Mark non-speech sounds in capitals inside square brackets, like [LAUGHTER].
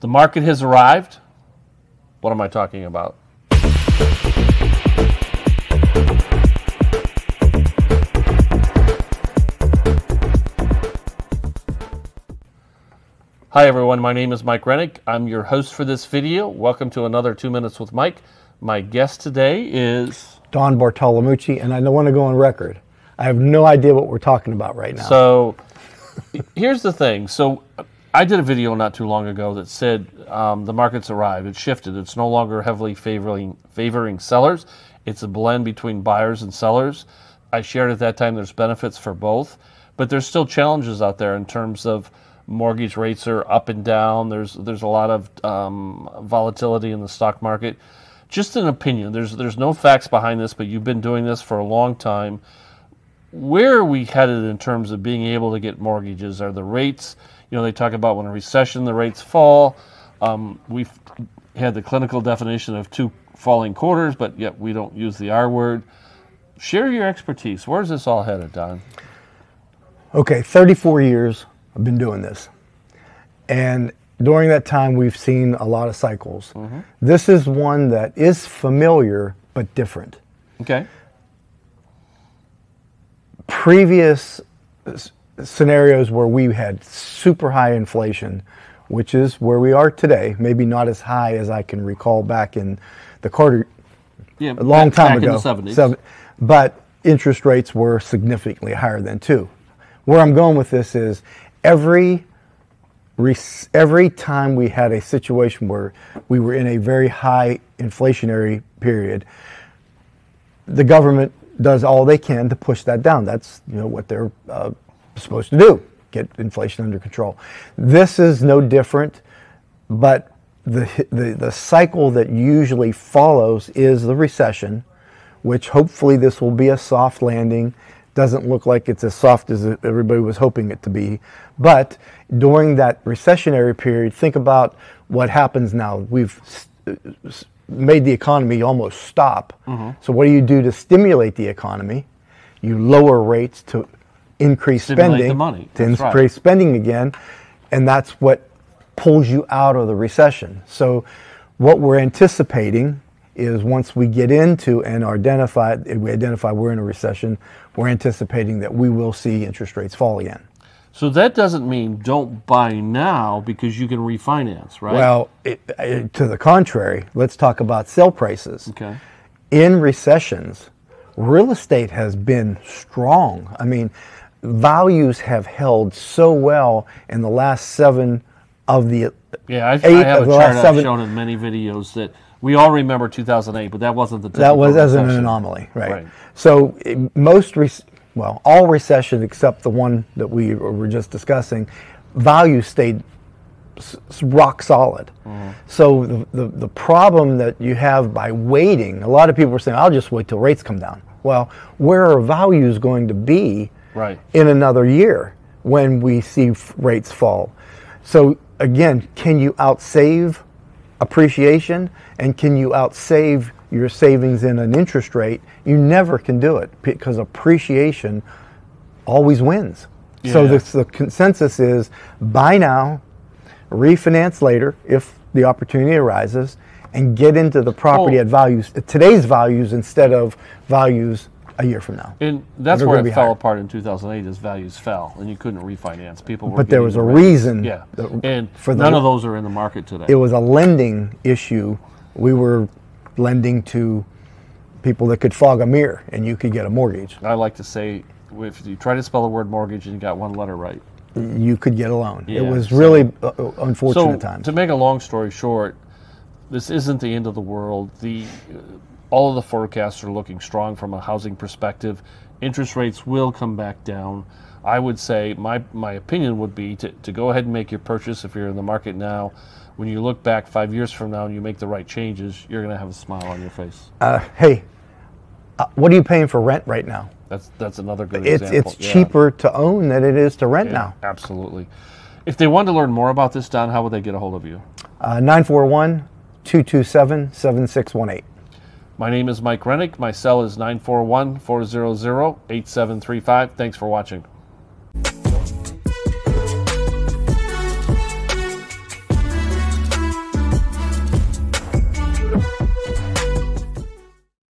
The market has arrived. What am I talking about? Hi everyone, my name is Mike Renick. I'm your host for this video. Welcome to another Two Minutes with Mike. My guest today is Don Bartolomucci, and I don't want to go on record. I have no idea what we're talking about right now. So [LAUGHS] here's the thing. So I did a video not too long ago that said um, the market's arrived. It's shifted. It's no longer heavily favoring favoring sellers. It's a blend between buyers and sellers. I shared at that time there's benefits for both, but there's still challenges out there in terms of mortgage rates are up and down. There's there's a lot of um, volatility in the stock market. Just an opinion. There's there's no facts behind this, but you've been doing this for a long time. Where are we headed in terms of being able to get mortgages? Are the rates? You know, they talk about when a recession, the rates fall. Um, we've had the clinical definition of two falling quarters, but yet we don't use the R word. Share your expertise. Where's this all headed, Don? Okay, 34 years I've been doing this. And during that time, we've seen a lot of cycles. Mm-hmm. This is one that is familiar but different. Okay. Previous scenarios where we had super high inflation, which is where we are today, maybe not as high as I can recall back in the Carter, yeah, a long back, time back ago. In the 70s. Seven, but interest rates were significantly higher than two. Where I'm going with this is every every time we had a situation where we were in a very high inflationary period, the government does all they can to push that down. That's you know what they're uh, supposed to do, get inflation under control. This is no different, but the, the, the cycle that usually follows is the recession, which hopefully this will be a soft landing. Doesn't look like it's as soft as everybody was hoping it to be. But during that recessionary period, think about what happens now. We've made the economy almost stop. Mm-hmm. So, what do you do to stimulate the economy? You lower rates to increase Stimulate spending, the money. to That's increase right. spending again, and that's what pulls you out of the recession. So, what we're anticipating is once we get into and identify, we identify we're in a recession, we're anticipating that we will see interest rates fall again. So that doesn't mean don't buy now because you can refinance, right? Well, it, it, to the contrary, let's talk about sale prices. Okay. In recessions, real estate has been strong. I mean, values have held so well in the last seven of the yeah. I've, I have a chart I've seven, shown in many videos that we all remember 2008, but that wasn't the that was as an anomaly, right? right. So most well, all recession except the one that we were just discussing, value stayed rock solid. Mm-hmm. So the, the, the problem that you have by waiting, a lot of people are saying, I'll just wait till rates come down. Well, where are values going to be right. in another year when we see rates fall? So again, can you outsave appreciation and can you outsave your savings in an interest rate, you never can do it because appreciation always wins. Yeah. So the, the consensus is buy now, refinance later if the opportunity arises, and get into the property oh. at values today's values instead of values a year from now. And that's where it fell higher. apart in 2008 as values fell and you couldn't refinance. People But there was a reason. Yeah. and for none the, of those are in the market today. It was a lending issue. We were lending to people that could fog a mirror and you could get a mortgage. I like to say if you try to spell the word mortgage and you got one letter right, you could get a loan. Yeah, it was so, really uh, unfortunate so times. To make a long story short, this isn't the end of the world. The uh, all of the forecasts are looking strong from a housing perspective. Interest rates will come back down. I would say my my opinion would be to, to go ahead and make your purchase if you're in the market now when you look back five years from now and you make the right changes, you're going to have a smile on your face. Uh, hey, uh, what are you paying for rent right now? That's that's another good it's, example. It's yeah. cheaper to own than it is to rent yeah, now. Absolutely. If they wanted to learn more about this, Don, how would they get a hold of you? Uh, 941 227 7618. My name is Mike Renick. My cell is 941 400 8735. Thanks for watching.